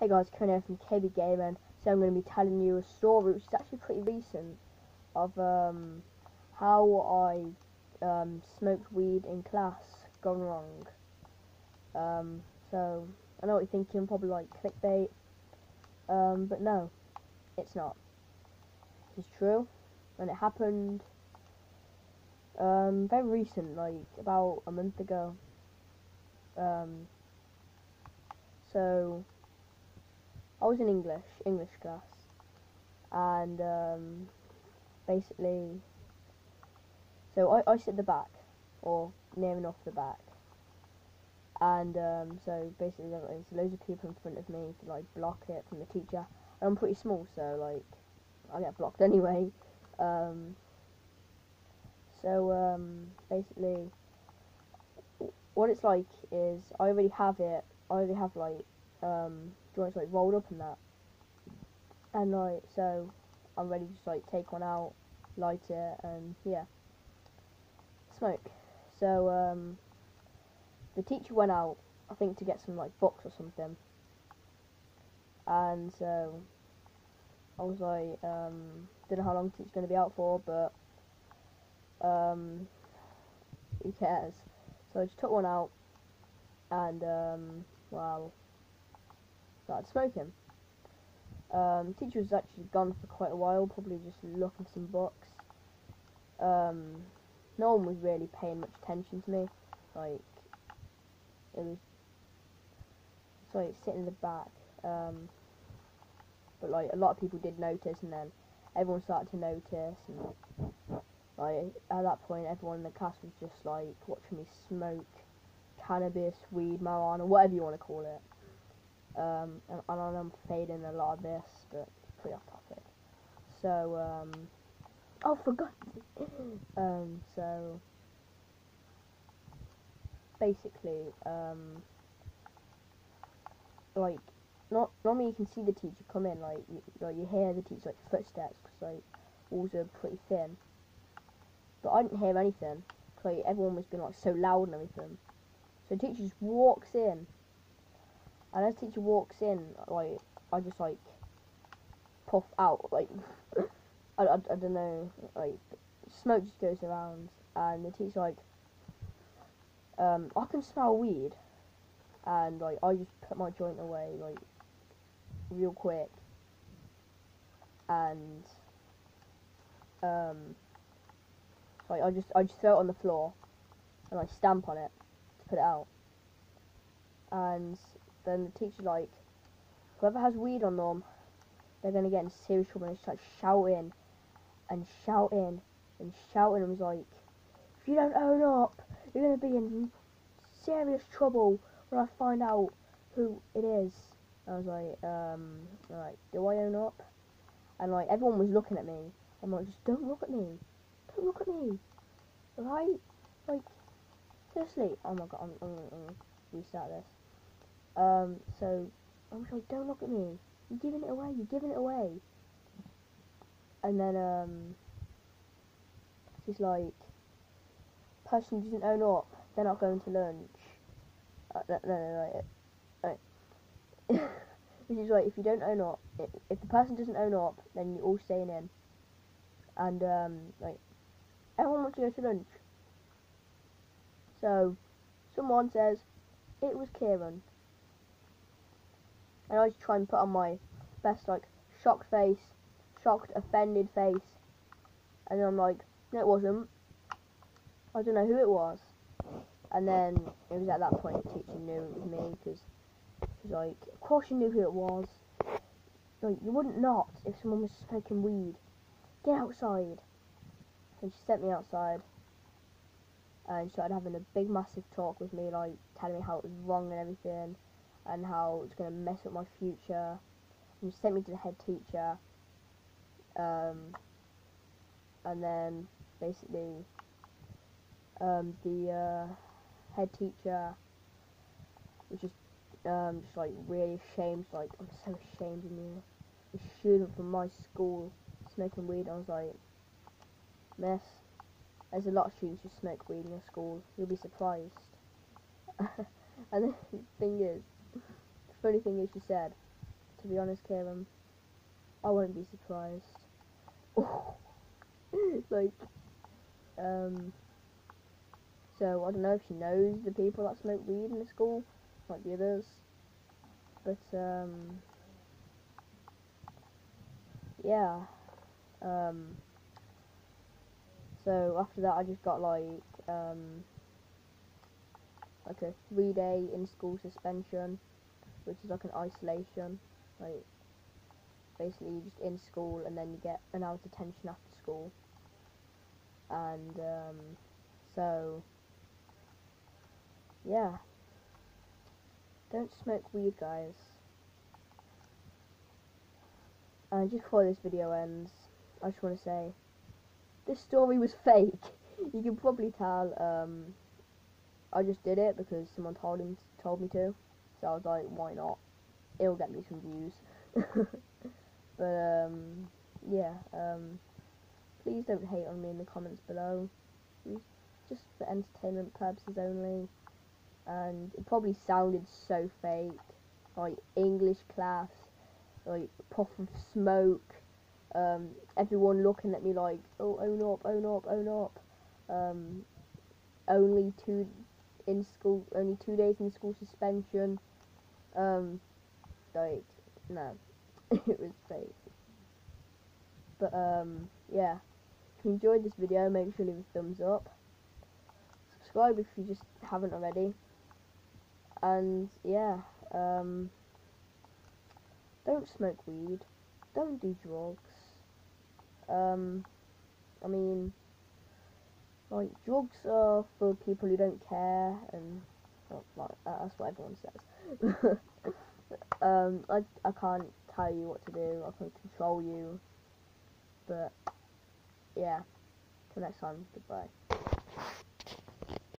Hey guys, here from KB Gaming. So I'm going to be telling you a story which is actually pretty recent of um, how I um, smoked weed in class gone wrong. Um, so I know what you're thinking, probably like clickbait, um, but no, it's not. It's true, and it happened um, very recent, like about a month ago. Um, so I was in English, English class, and um, basically, so I, I sit the back, or near enough the back, and um, so basically there's loads of people in front of me to like block it from the teacher. And I'm pretty small, so like I get blocked anyway. Um, so um, basically, what it's like is I already have it. I already have like um, joints like rolled up and that, and like so I'm ready to just like take one out, light it, and yeah, smoke. So um, the teacher went out, I think, to get some like books or something, and so I was like, um, don't know how long teacher's going to be out for, but um, who cares? So I just took one out, and um, well, started smoking. Um, teacher was actually gone for quite a while, probably just looking some books. Um, no one was really paying much attention to me. Like, it was, sorry, sitting in the back. Um, but like, a lot of people did notice, and then everyone started to notice, and like, at that point, everyone in the class was just like watching me smoke cannabis, weed, marijuana, whatever you want to call it. Um, and, and I'm fading a lot of this, but it's pretty off topic. So, um, oh, forgot. um, so, basically, um, like, not normally you can see the teacher come in, like, you, like you hear the teacher like footsteps, because like walls are pretty thin. But I didn't hear anything, cause like everyone was being like so loud and everything. So the teacher just walks in and as teacher walks in, like, I just, like, puff out, like, I, I, I don't know, like, smoke just goes around, and the teacher, like, um, I can smell weed, and, like, I just put my joint away, like, real quick, and, um, like, I just, I just throw it on the floor, and I stamp on it to put it out, and then the teacher's like, whoever has weed on them, they're gonna get in serious trouble. And she starts shouting and shouting and shouting. And was like, if you don't own up, you're gonna be in serious trouble when I find out who it is. I was like, um, like, do I own up? And like everyone was looking at me. I'm like, just don't look at me. Don't look at me. Right? Like, seriously. Oh my god, I'm, I'm, I'm restart this. Um, so I was like, don't look at me. You're giving it away. You're giving it away. And then um, she's like, person doesn't own up. They're not going to lunch. Uh, no, no, no, no. no. Which is like, if you don't own up, if, if the person doesn't own up, then you're all staying in. And um, like, everyone wants to go to lunch. So, someone says, it was Kieran and I just try and put on my best like shocked face, shocked, offended face, and then I'm like, no, it wasn't. I don't know who it was. And then it was at that point the teacher knew it was me because she was like, of course you knew who it was. Like you wouldn't not if someone was smoking weed. Get outside. And she sent me outside. And started having a big massive talk with me, like telling me how it was wrong and everything and how it's going to mess up my future. And sent me to the head teacher. Um, and then basically um, the uh, head teacher was just um, just like really ashamed. Like I'm so ashamed of you. A student from my school smoking weed. I was like, mess. There's a lot of students who smoke weed in your school. You'll be surprised. and the thing is, funny thing is, she said, to be honest, Kieran. I wouldn't be surprised. like, um, so I don't know if she knows the people that smoke weed in the school, like the others. But um, yeah. Um, so after that, I just got like um, like a three day in school suspension, which is like an isolation. Like basically, you're just in school and then you get an hour's detention after school. And um, so yeah, don't smoke weed, guys. And just before this video ends, I just want to say, this story was fake. you can probably tell. Um, I just did it because someone told him told me to. So I was like, why not? It'll get me some views. but um, yeah. Um, please don't hate on me in the comments below. Just for entertainment purposes only. And it probably sounded so fake. Like English class, like puff of smoke. Um, everyone looking at me like, oh, own up, own up, own up. Um, only two in school, only two days in school suspension. Um, like, no, it was fake. But um, yeah, if you enjoyed this video, make sure to leave a thumbs up. Subscribe if you just haven't already. And yeah, um, don't smoke weed. Don't do drugs. Um, I mean, like drugs are for people who don't care, and well, like, that's what everyone says. um, I I can't tell you what to do. I can't control you. But yeah, till next time. Goodbye.